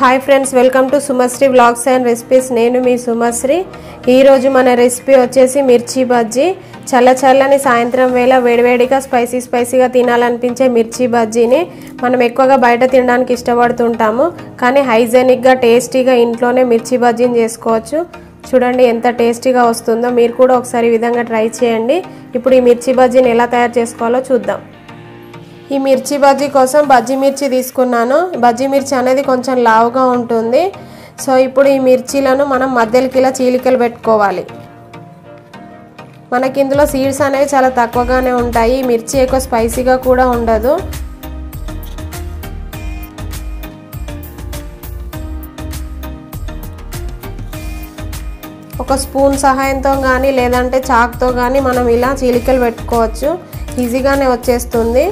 Hi friends welcome to Sumasri blogs and recipes నేను మీ సుమశ్రీ ఈరోజు మన రెసిపీ వచ్చేసి మిర్చి బజ్జీ. చల్ల చల్లని సాయంత్రం వేళ వేడివేడిగా స్పైసీ స్పైసీగా తినాలనిపించే మిర్చి బజ్జీని మనం ఎక్కువగా బయట తినడానికి ఇష్టపడుతుంటాము. కానీ హైజెనిక్గా టేస్టీగా ఇంట్లోనే మిర్చి బజ్జీని చేసుకోవచ్చు. చూడండి ఎంత టేస్టీగా వస్తుందో. మీరు కూడా ఒకసారి ఈ విధంగా ట్రై చేయండి. ఇప్పుడు ఈ మిర్చి బజ్జీని ఎలా తయారు చేసుకోవాలో చూద్దాం. ఈ మిర్చి బజ్జీ కోసం బజ్జీ మిర్చి తీసుకున్నాను. బజ్జీ మిర్చి అనేది కొంచెం లావుగా ఉంటుంది. సో ఇప్పుడు ఈ మిర్చీలను మనం మధ్యలోకి ఇలా చీలికలు పెట్టుకోవాలి. మనకి ఇందులో సీడ్స్ అనేవి చాలా తక్కువగానే ఉంటాయి. ఈ మిర్చి ఎక్కువ స్పైసీగా కూడా ఉండదు. ఒక స్పూన్ సహాయంతో కానీ లేదంటే చాక్తో కానీ మనం ఇలా చీలికలు పెట్టుకోవచ్చు. ఈజీగానే వచ్చేస్తుంది.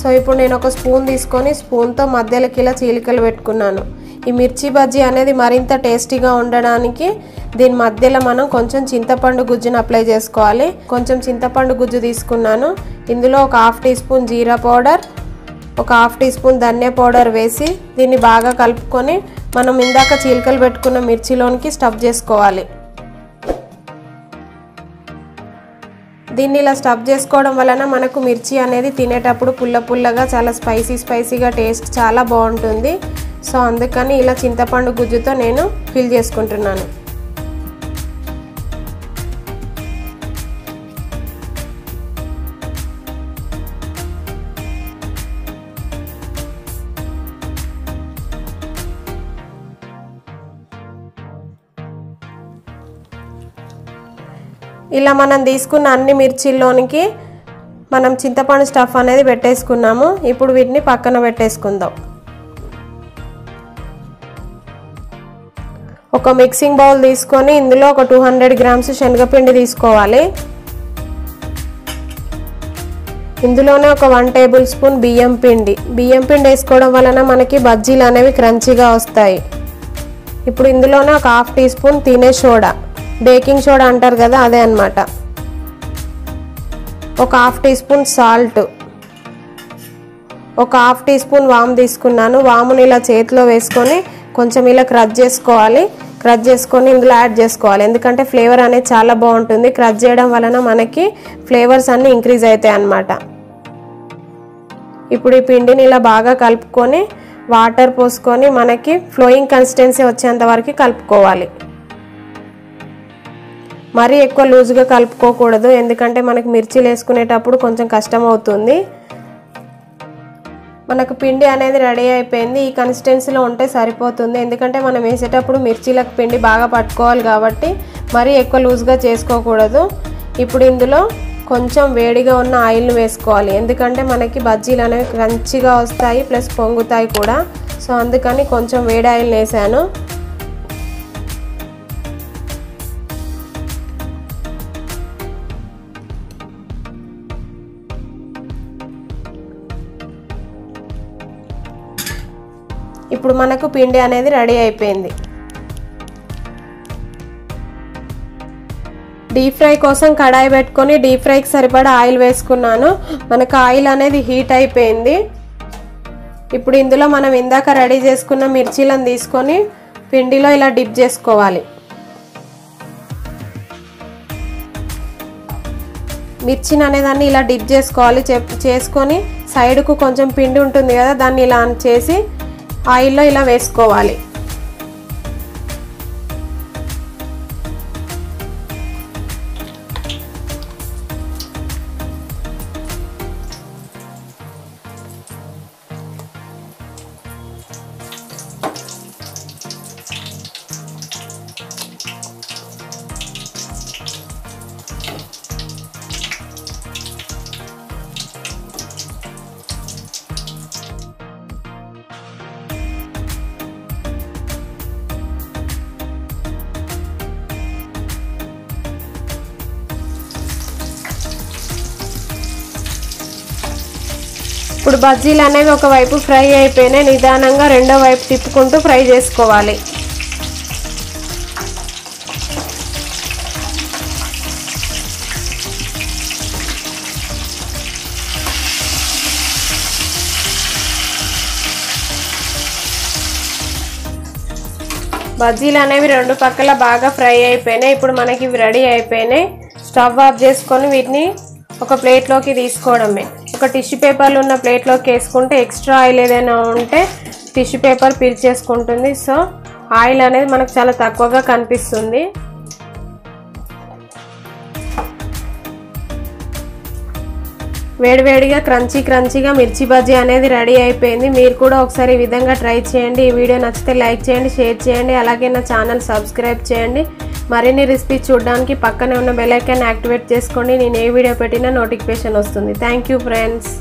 సో ఇప్పుడు నేను ఒక స్పూన్ తీసుకొని స్పూన్తో మధ్యలోకి ఇలా చీలికలు పెట్టుకున్నాను. ఈ మిర్చి బజ్జీ అనేది మరింత టేస్టీగా ఉండడానికి దీని మధ్యలో మనం కొంచెం చింతపండు గుజ్జును అప్లై చేసుకోవాలి. కొంచెం చింతపండు గుజ్జు తీసుకున్నాను. ఇందులో ఒక హాఫ్ టీ స్పూన్ జీరా పౌడర్ ఒక హాఫ్ టీ స్పూన్ ధనియా పౌడర్ వేసి దీన్ని బాగా కలుపుకొని మనం ఇందాక చీలికలు పెట్టుకున్న మిర్చిలోనికి స్టఫ్ చేసుకోవాలి. దీన్ని ఇలా స్టఫ్ చేసుకోవడం వలన మనకు మిర్చి అనేది తినేటప్పుడు పుల్ల పుల్లగా చాలా స్పైసీ స్పైసీగా టేస్ట్ చాలా బాగుంటుంది. సో అందుకని ఇలా చింతపండు గుజ్జుతో నేను ఫిల్ చేసుకుంటున్నాను. ఇలా మనం తీసుకున్న అన్ని మిర్చిల్లోనికి మనం చింతపండు స్టఫ్ అనేది పెట్టేసుకున్నాము. ఇప్పుడు వీటిని పక్కన పెట్టేసుకుందాం. ఒక మిక్సింగ్ బౌల్ తీసుకొని ఇందులో ఒక టూ హండ్రెడ్ గ్రామ్స్ శనగపిండి తీసుకోవాలి. ఇందులోనే ఒక వన్ టేబుల్ స్పూన్ బియ్యం పిండి. బియ్యం పిండి వేసుకోవడం వలన మనకి బజ్జీలు అనేవి క్రంచీగా వస్తాయి. ఇప్పుడు ఇందులోనే ఒక హాఫ్ టీ స్పూన్ తినే సోడా. బేకింగ్ సోడా అంటారు కదా అదే అనమాట ఒక హాఫ్ టీ స్పూన్ సాల్ట్. ఒక హాఫ్ టీ స్పూన్ వాము తీసుకున్నాను. వాముని ఇలా చేతిలో వేసుకొని కొంచెం ఇలా క్రష్ చేసుకోవాలి. క్రష్ చేసుకొని ఇందులో యాడ్ చేసుకోవాలి. ఎందుకంటే ఫ్లేవర్ అనేది చాలా బాగుంటుంది. క్రష్ చేయడం వలన మనకి ఫ్లేవర్స్ అన్నీ ఇంక్రీజ్ అవుతాయి అన్నమాట. ఇప్పుడు ఈ పిండిని ఇలా బాగా కలుపుకొని వాటర్ పోసుకొని మనకి ఫ్లోయింగ్ కన్సిస్టెన్సీ వచ్చేంత వరకు కలుపుకోవాలి. మరీ ఎక్కువ లూజుగా కలుపుకోకూడదు. ఎందుకంటే మనకి మిర్చీలు వేసుకునేటప్పుడు కొంచెం కష్టం అవుతుంది మనకు పిండి అనేది రెడీ అయిపోయింది. ఈ కన్సిస్టెన్సీలో ఉంటే సరిపోతుంది. ఎందుకంటే మనం వేసేటప్పుడు మిర్చీలకు పిండి బాగా పట్టుకోవాలి కాబట్టి మరీ ఎక్కువ లూజ్గా చేసుకోకూడదు. ఇప్పుడు ఇందులో కొంచెం వేడిగా ఉన్న ఆయిల్ను వేసుకోవాలి. ఎందుకంటే మనకి బజ్జీలు అనేవి క్రంచిగా వస్తాయి ప్లస్ పొంగుతాయి కూడా. సో అందుకని కొంచెం వేడి ఆయిల్ వేసాను. ఇప్పుడు మనకు పిండి అనేది రెడీ అయిపోయింది. డీప్ ఫ్రై కోసం కడాయి పెట్టుకొని డీప్ ఫ్రైకి సరిపడా ఆయిల్ వేసుకున్నాను. మనకు ఆయిల్ అనేది హీట్ అయిపోయింది. ఇప్పుడు ఇందులో మనం ఇందాక రెడీ చేసుకున్న మిర్చీలను తీసుకొని పిండిలో ఇలా డిప్ చేసుకోవాలి. మిర్చిని అనేదాన్ని ఇలా డిప్ చేసుకోవాలి. చేసుకొని సైడ్కు కొంచెం పిండి ఉంటుంది కదా దాన్ని ఇలా చేసి ఆయిల్లో ఇలా వేసుకోవాలి. ఇప్పుడు బజ్జీలు అనేవి ఒకవైపు ఫ్రై అయిపోయినాయి నిదానంగా రెండో వైపు తిప్పుకుంటూ ఫ్రై చేసుకోవాలి. బజ్జీలు అనేవి రెండు పక్కల బాగా ఫ్రై అయిపోయినాయి ఇప్పుడు మనకి ఇవి రెడీ అయిపోయినాయి స్టవ్ ఆఫ్ చేసుకొని వీటిని ఒక ప్లేట్లోకి తీసుకోవడమే. ఒక టిష్యూ పేపర్లు ఉన్న ప్లేట్లోకి వేసుకుంటే ఎక్స్ట్రా ఆయిల్ ఏదైనా ఉంటే టిష్యూ పేపర్ పీల్చేసుకుంటుంది సో ఆయిల్ అనేది మనకు చాలా తక్కువగా కనిపిస్తుంది. వేడివేడిగా క్రంచీ క్రంచీగా మిర్చి బజ్జీ అనేది రెడీ అయిపోయింది. మీరు కూడా ఒకసారి ఈ విధంగా ట్రై చేయండి. ఈ వీడియో నచ్చితే లైక్ చేయండి షేర్ చేయండి. అలాగే నా ఛానల్ సబ్స్క్రైబ్ చేయండి. మరిన్ని రెసిపీ చూడడానికి పక్కనే ఉన్న బెల్ ఐకాన్ యాక్టివేట్ చేసుకోండి. నేను ఏ వీడియో పెట్టినా నోటిఫికేషన్ వస్తుంది. Thank you friends.